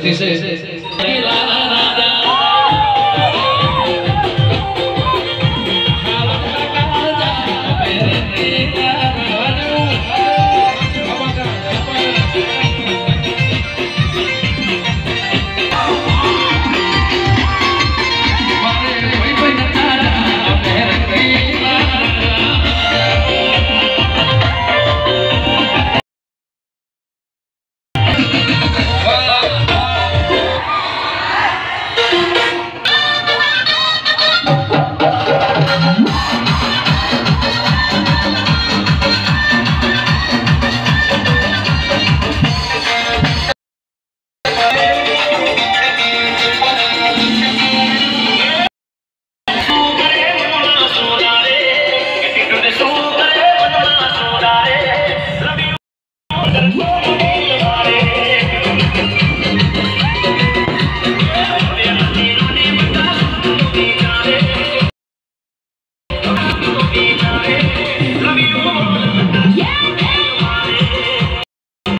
বুঝতেছে